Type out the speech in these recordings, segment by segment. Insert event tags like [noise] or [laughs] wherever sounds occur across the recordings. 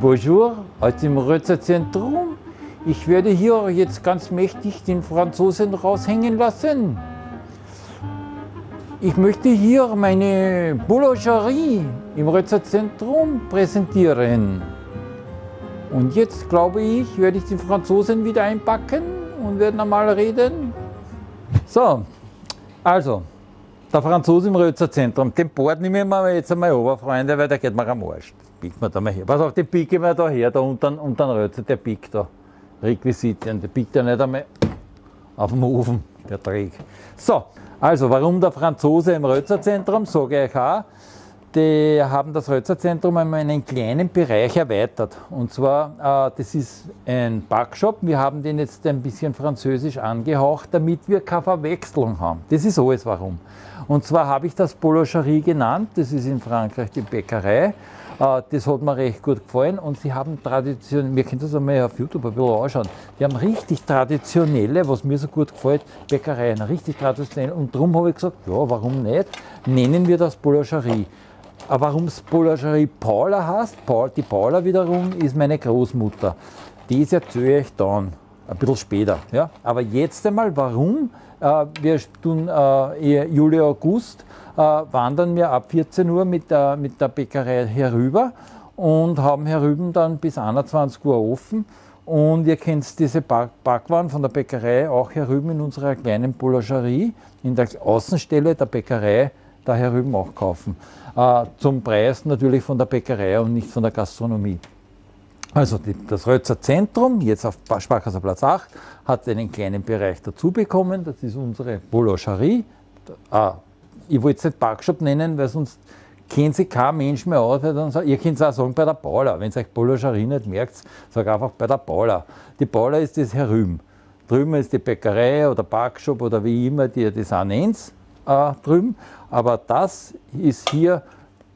Bonjour aus dem Rötzer Zentrum. Ich werde hier jetzt ganz mächtig den Franzosen raushängen lassen. Ich möchte hier meine Boulangerie im Rötzer Zentrum präsentieren. Und jetzt glaube ich, werde ich die Franzosen wieder einpacken und werde normal reden. So, also, der Franzose im Rötzer Zentrum, den Bord nehmen wir jetzt einmal over, Freunde, weil der geht mir am Arsch. Biegt man da mal her. Pass auf, den picken wir da her, da unten, unten Rötzer, der piekt da. Requisiten, der piekt ja nicht einmal auf dem Ofen, der trägt. So, also warum der Franzose im Rötzer Zentrum, sage ich auch, die haben das Rötzerzentrum in einen kleinen Bereich erweitert. Und zwar, äh, das ist ein Backshop. Wir haben den jetzt ein bisschen französisch angehaucht, damit wir keine Verwechslung haben. Das ist alles warum. Und zwar habe ich das Boulangerie genannt. Das ist in Frankreich die Bäckerei. Äh, das hat mir recht gut gefallen und sie haben traditionell, wir können das einmal auf YouTube ein bisschen anschauen, die haben richtig traditionelle, was mir so gut gefällt, Bäckereien, richtig traditionell. Und darum habe ich gesagt, ja, warum nicht? Nennen wir das Boulangerie. Warum es Boulangerie Paula heißt, die Paula wiederum ist meine Großmutter. Die erzähle ich dann, ein bisschen später. Ja? Aber jetzt einmal, warum? Äh, wir tun äh, Juli, August, äh, wandern wir ab 14 Uhr mit der, mit der Bäckerei herüber und haben herüben dann bis 21 Uhr offen. Und ihr kennt diese Backwaren von der Bäckerei auch herüben in unserer kleinen Boulangerie, in der Außenstelle der Bäckerei da herüben auch kaufen. Äh, zum Preis natürlich von der Bäckerei und nicht von der Gastronomie. Also die, das Rötzer Zentrum, jetzt auf Sparkasse Platz 8, hat einen kleinen Bereich dazu bekommen. Das ist unsere Boulangerie. Äh, ich wollte es nicht Backshop nennen, weil sonst kennt sich kein Mensch mehr aus. Weil dann sagt, ihr könnt es auch sagen bei der Paula. Wenn ihr euch Boulangerie nicht merkt, sag einfach bei der Paula. Die Paula ist das herüben. Drüben ist die Bäckerei oder Backshop oder wie immer ihr das auch nennt äh, drüben. Aber das ist hier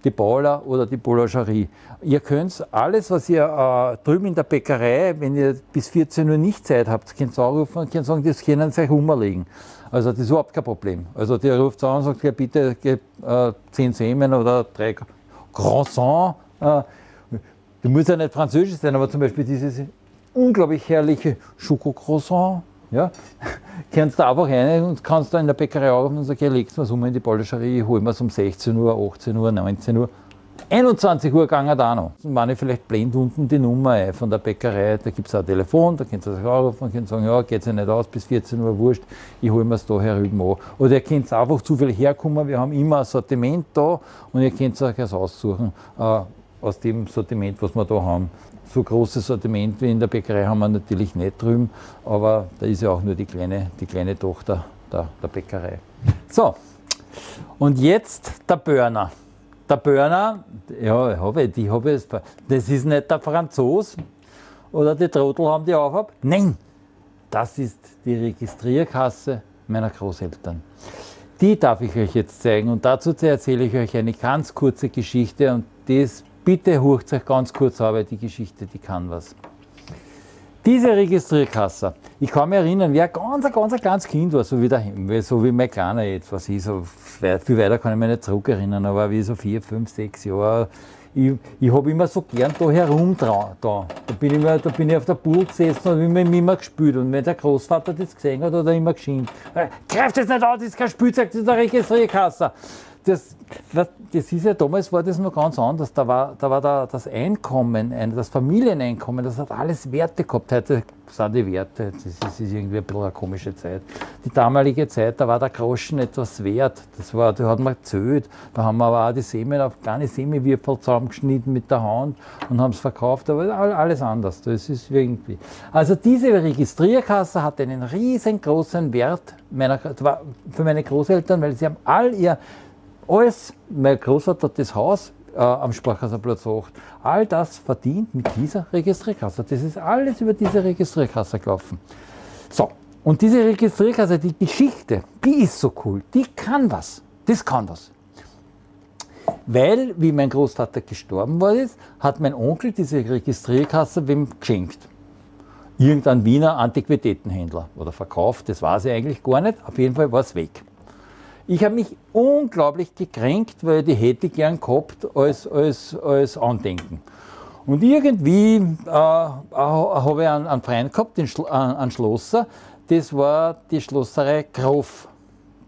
die Paula oder die Boulangerie. Ihr könnt alles, was ihr äh, drüben in der Bäckerei, wenn ihr bis 14 Uhr nicht Zeit habt, könnt ihr anrufen und könnt sagen, das können sie euch umlegen. Also das ist überhaupt kein Problem. Also der ruft an und sagt, ja, bitte gib äh, 10 Semen oder drei Croissants. Äh, du musst ja nicht französisch sein, aber zum Beispiel dieses unglaublich herrliche Schokocroissant ja? [laughs] Kannst du einfach rein und kannst da in der Bäckerei anrufen und sagen, okay, legst du was um in die Boulangerie, holen wir es um 16 Uhr, 18 Uhr, 19 Uhr. 21 Uhr gegangen da noch. Dann waren ich vielleicht blind unten die Nummer ein von der Bäckerei, da gibt es ein Telefon, da könnt ihr sich anrufen und könnt sagen, ja, geht es ja nicht aus, bis 14 Uhr, wurscht, ich hole mir es da herüben an. Oder ihr könnt einfach zufällig herkommen, wir haben immer ein Sortiment da und ihr könnt euch das aussuchen, äh, aus dem Sortiment, was wir da haben so großes Sortiment wie in der Bäckerei haben wir natürlich nicht drüben, aber da ist ja auch nur die kleine, die kleine Tochter der, der Bäckerei. So, und jetzt der Burner. Der Burner, ja, habe ich, die habe ich, das ist nicht der Franzos oder die Trottel haben die aufgehabt. Nein, das ist die Registrierkasse meiner Großeltern. Die darf ich euch jetzt zeigen und dazu erzähle ich euch eine ganz kurze Geschichte und das Bitte hurcht euch ganz kurz aber die Geschichte, die kann was. Diese Registrierkasse, ich kann mich erinnern, wer ganz, ganz, ganz Kind war, so wie, der, so wie mein Kleiner jetzt, was ich so, viel weiter kann ich mich nicht zurückerinnern, aber wie so vier, fünf, sechs Jahre, ich, ich habe immer so gern da herum da. Da bin, ich immer, da bin ich auf der Burg gesessen und immer, immer gespielt. Und wenn der Großvater das gesehen hat, hat er immer geschimpft. Greift das nicht an, das ist kein Spielzeug, das ist eine Registrierkasse das, das ist ja damals war das noch ganz anders. Da war, da war da das Einkommen, das Familieneinkommen, das hat alles Werte gehabt. Heute sind die Werte, das ist, ist irgendwie ein bisschen eine komische Zeit. Die damalige Zeit, da war der Groschen etwas wert. Das war, da hat man gezählt. Da haben wir aber auch die Semen auf kleine Semiwürfel zusammengeschnitten mit der Hand und haben es verkauft. Aber alles anders. Das ist irgendwie. Also diese Registrierkasse hat einen riesengroßen Wert meiner, für meine Großeltern, weil sie haben all ihr alles, mein Großvater hat das Haus äh, am Sparkassenplatz 8, all das verdient mit dieser Registrierkasse. Das ist alles über diese Registrierkasse gelaufen. So, und diese Registrierkasse, die Geschichte, die ist so cool, die kann was. Das kann was. Weil, wie mein Großvater gestorben war, ist, hat mein Onkel diese Registrierkasse wem geschenkt. Irgendein Wiener Antiquitätenhändler oder verkauft, das war sie eigentlich gar nicht. Auf jeden Fall war es weg. Ich habe mich unglaublich gekränkt, weil die hätte ich gern gehabt als, als, als Andenken. Und irgendwie äh, habe ich einen, einen, Freund gehabt, den Schlo einen Schlosser, das war die Schlosserei Grof.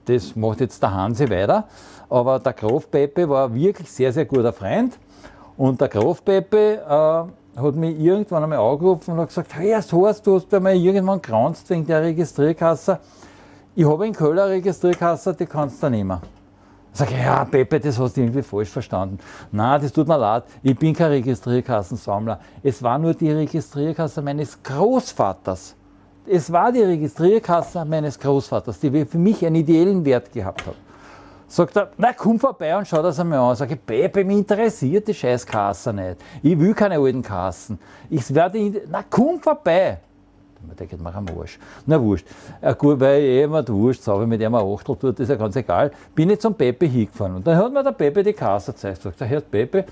Das macht jetzt der Hansi weiter. Aber der Graf Pepe war wirklich sehr, sehr guter Freund. Und der Graf Pepe äh, hat mich irgendwann einmal angerufen und hat gesagt, hey, so hast du hast bei mir irgendwann geranzt wegen der Registrierkasse. Ich habe in Köln eine Registrierkasse, die kannst du nehmen. Sag ich, ja, Pepe, das hast du irgendwie falsch verstanden. Na, das tut mir leid, ich bin kein Registrierkassensammler. Es war nur die Registrierkasse meines Großvaters. Es war die Registrierkasse meines Großvaters, die für mich einen ideellen Wert gehabt hat. Sagt er, na komm vorbei und schau das einmal an. Sag ich, Pepe, mich interessiert die scheiß Kasse nicht. Ich will keine alten Kassen. Ich werde, na komm vorbei. Der geht mir am Arsch. Na wurscht. Ja, gut, weil immer wurscht, sauber mit ihm ein Achtel tut, ist ja ganz egal. Bin ich zum Pepe hingefahren. Und dann hat mir der Pepe die Kasse gezeigt. Sagt Herr Pepe,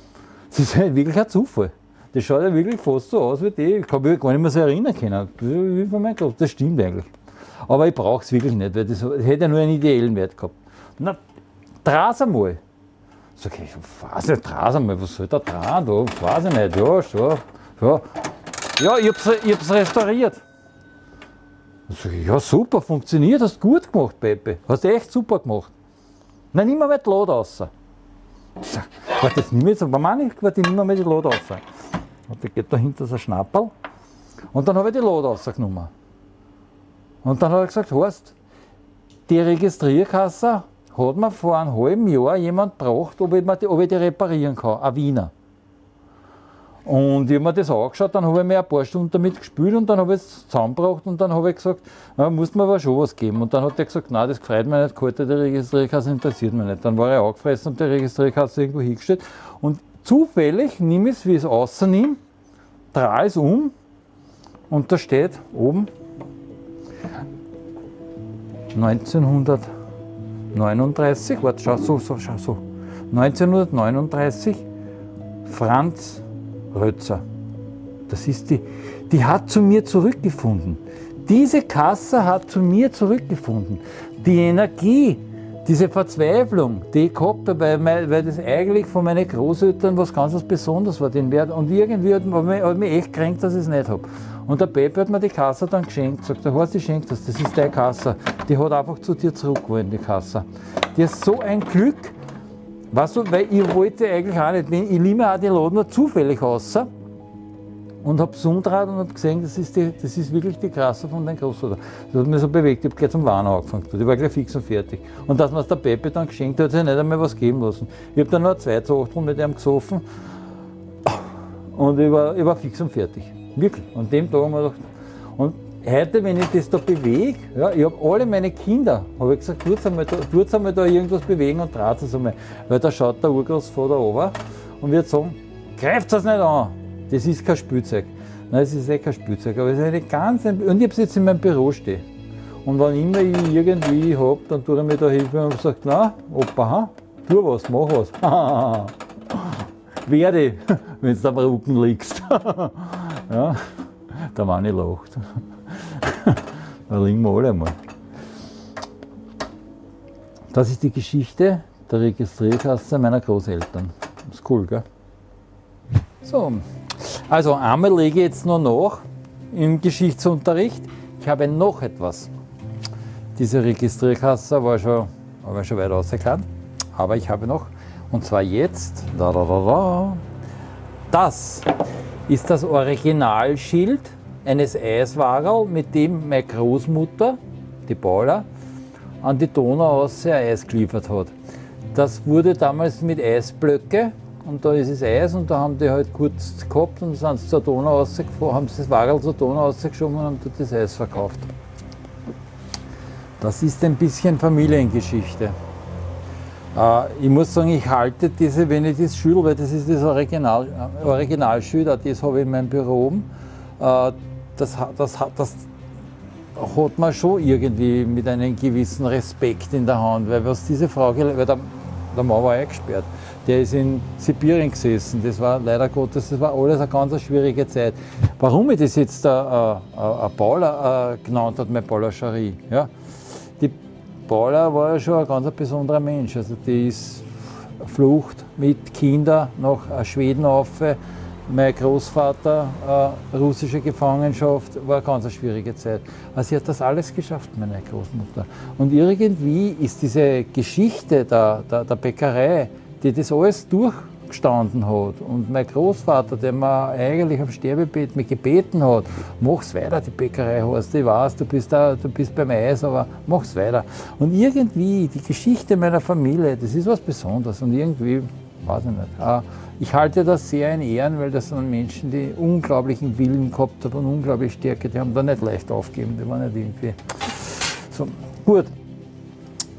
das ist halt wirklich ein Zufall. Das schaut ja wirklich fast so aus wie die. Ich kann mich gar nicht mehr so erinnern können. Wie von meinem Kopf. Das stimmt eigentlich. Aber ich brauche es wirklich nicht, weil das hätte ja nur einen ideellen Wert gehabt. Na, Dras einmal. Sag ich, weiß nicht, Dras einmal, was soll der dran? Da, weiß ich nicht, ja, schon. Ja, ja ich ich hab's restauriert. Ich, ja, super, funktioniert, hast gut gemacht, Pepe. Hast echt super gemacht. Nein, nimm mal die Lade raus. Sag, warte, jetzt nimm jetzt, aber meine ich, warte, nimm mal die Lade raus. Und da geht dahinter so ein Schnapperl. Und dann habe ich die Lade rausgenommen. Und dann hat er gesagt, Horst, die Registrierkasse hat mir vor einem halben Jahr jemand gebracht, ob ich, die, ob ich die reparieren kann, ein Wiener. Und ich habe mir das angeschaut, dann habe ich mir ein paar Stunden damit gespielt und dann habe ich es zusammengebracht und dann habe ich gesagt, na, muss mir aber schon was geben. Und dann hat er gesagt, nein, das gefreut mich nicht, Karte der Registrierkasse interessiert mich nicht. Dann war er angefressen und die Registrierkasse irgendwo hingestellt. Und zufällig nehme ich es, wie ich es außernehme, drehe es um und da steht oben 1900. 1939, warte, schau so, so, schau so. 1939, Franz Rötzer. Das ist die, die hat zu mir zurückgefunden. Diese Kasse hat zu mir zurückgefunden. Die Energie, diese Verzweiflung, die ich gehabt habe, weil, weil das eigentlich von meinen Großeltern was ganz was Besonderes war, den Wert. Und irgendwie hat mich, hat mich echt kränkt, dass ich es nicht habe. Und der Pepe hat mir die Kasse dann geschenkt, sagt, der Horst, ich schenke das, das ist deine Kasse. Die hat einfach zu dir zurückgewollt, die Kasse. Die ist so ein Glück, weißt du, weil ich wollte eigentlich auch nicht, ich nehme auch die Laden nur zufällig raus und habe es umgedreht und habe gesehen, das ist, die, das ist wirklich die Kasse von deinem Großvater. Das hat mich so bewegt, ich habe gleich zum Warnen angefangen. Ich war gleich fix und fertig. Und dass mir der Pepe dann geschenkt hat, hat sich nicht einmal was geben lassen. Ich habe dann noch zwei Achtel mit ihm gesoffen und ich war, ich war fix und fertig. Wirklich. An dem Tag haben wir gedacht, und heute, wenn ich das da bewege, ja, ich habe alle meine Kinder, habe ich gesagt, tut einmal, einmal da irgendwas bewegen und dreht es einmal. Weil da schaut der Urgroßvater runter und wird sagen, greift es nicht an, das ist kein Spielzeug. Nein, es ist eh kein Spielzeug, aber es ist eine ganz, und ich habe es jetzt in meinem Büro stehen. Und wenn immer ich irgendwie habe, dann tue ich mir da Hilfe und sage, na, Opa, ha, tu was, mach was. [laughs] Werde, [laughs] wenn du am Rücken liegst. [laughs] Ja, der Manni lacht. [laughs] da liegen wir alle einmal. Das ist die Geschichte der Registrierkasse meiner Großeltern. Ist cool, gell? So, also einmal lege ich jetzt noch nach im Geschichtsunterricht. Ich habe noch etwas. Diese Registrierkasse war schon, war schon weit rausgekommen, aber ich habe noch, und zwar jetzt, da, da, da, da, das ist das Originalschild eines Eiswagerl, mit dem meine Großmutter, die Paula, an die Donau aus Eis geliefert hat. Das wurde damals mit Eisblöcke und da ist es Eis und da haben die halt kurz gehabt und sind zur Donau rausgefahren, haben sie das Wagerl zur Donau rausgeschoben und haben dort das Eis verkauft. Das ist ein bisschen Familiengeschichte. Äh, ich muss sagen, ich halte diese, wenn ich das schüttel, weil das ist das Original, äh, Originalschild, das habe ich in meinem Büro oben. Äh, das, das, das hat man schon irgendwie mit einem gewissen Respekt in der Hand, weil was diese Frau, weil der, der Mann war eingesperrt, der ist in Sibirien gesessen, das war leider Gottes, das war alles eine ganz schwierige Zeit. Warum ich das jetzt äh, äh, Paula äh, genannt hat, mein Paula Schari, ja, Paula war ja schon ein ganz besonderer Mensch. Also die ist Flucht mit Kindern nach Schweden auf, mein Großvater, äh, russische Gefangenschaft, war eine ganz schwierige Zeit. Aber sie hat das alles geschafft, meine Großmutter. Und irgendwie ist diese Geschichte der, der, der Bäckerei, die das alles durchgestanden hat. Und mein Großvater, der mir eigentlich am Sterbebett mich gebeten hat, mach's weiter, die Bäckerei hast, ich weiß, du bist, da, du bist beim Eis, aber mach's weiter. Und irgendwie, die Geschichte meiner Familie, das ist was Besonderes. Und irgendwie, weiß ich nicht. Äh, ich halte das sehr in Ehren, weil das sind Menschen, die unglaublichen Willen gehabt haben und unglaublich Stärke, die haben da nicht leicht aufgegeben, die waren nicht irgendwie. So, gut.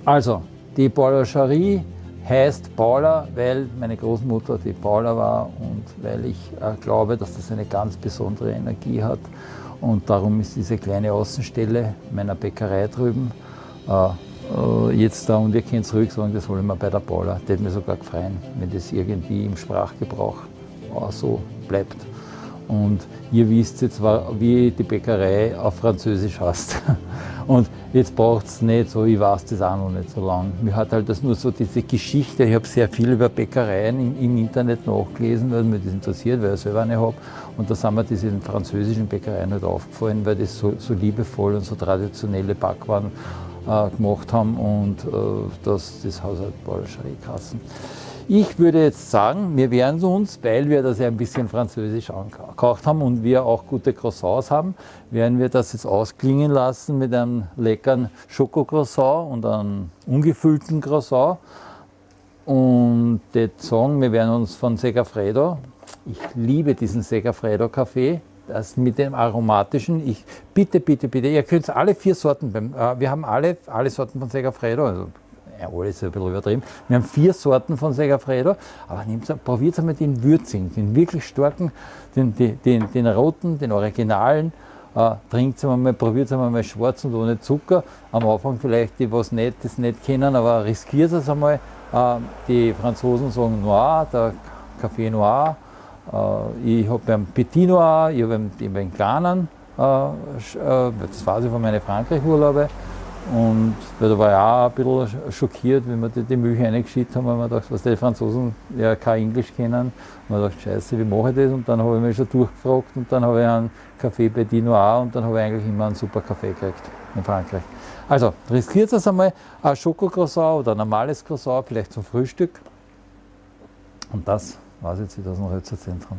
Also, die Paulascherie heißt Paula, weil meine Großmutter die Paula war und weil ich äh, glaube, dass das eine ganz besondere Energie hat. Und darum ist diese kleine Außenstelle meiner Bäckerei drüben äh, jetzt da und ihr könnt zurück sagen, das holen wir bei der Paula. Das hätte mir sogar gefreut, wenn das irgendwie im Sprachgebrauch auch so bleibt. Und ihr wisst jetzt, wie die Bäckerei auf Französisch heißt. [laughs] Und jetzt braucht es nicht so, ich weiß das auch noch nicht so lange. Mir hat halt das nur so diese Geschichte, ich habe sehr viel über Bäckereien im, im, Internet nachgelesen, weil mich das interessiert, weil ich selber eine habe. Und da sind mir diese französischen Bäckereien halt aufgefallen, weil das so, so liebevoll und so traditionelle Backwaren äh, gemacht haben und äh, das, das Haushalt Balscherie Kassen. Ich würde jetzt sagen, wir werden uns, weil wir das ja ein bisschen französisch angekauft haben und wir auch gute Croissants haben, werden wir das jetzt ausklingen lassen mit einem leckeren Schokocroissant und einem ungefüllten Croissant. Und jetzt sagen, wir werden uns von Segafredo, ich liebe diesen Segafredo Kaffee, das mit dem aromatischen, ich bitte, bitte, bitte, ihr könnt alle vier Sorten, beim, äh, wir haben alle, alle Sorten von Segafredo, also ja, alles ein bisschen übertrieben. Wir haben vier Sorten von Segafredo, aber probiert einmal den würzigen, den wirklich starken, den, den, den, den roten, den originalen. Äh, trinkt es einmal, probiert es einmal schwarz und ohne Zucker. Am Anfang vielleicht die, was nicht, das nicht kennen, aber riskiert es einmal. Äh, die Franzosen sagen Noir, der Café Noir, ich habe einen Petit Noir, ich habe einen, einen kleinen, äh, äh, das weiß ich von meinen Frankreich-Urlauben. Und da war ich auch ein bisschen schockiert, wenn wir die, die Milch reingeschickt haben, weil wir gedacht, was die Franzosen ja kein Englisch kennen. Und man dachte, scheiße, wie mache ich das? Und dann habe ich mich schon durchgefragt und dann habe ich einen Kaffee bei Dino Noir und dann habe ich eigentlich immer einen super Kaffee gekriegt in Frankreich. Also riskiert es einmal ein Schokocroissant oder ein normales Croissant, vielleicht zum Frühstück. Und das war es jetzt wieder aus dem Rötzerzentrum.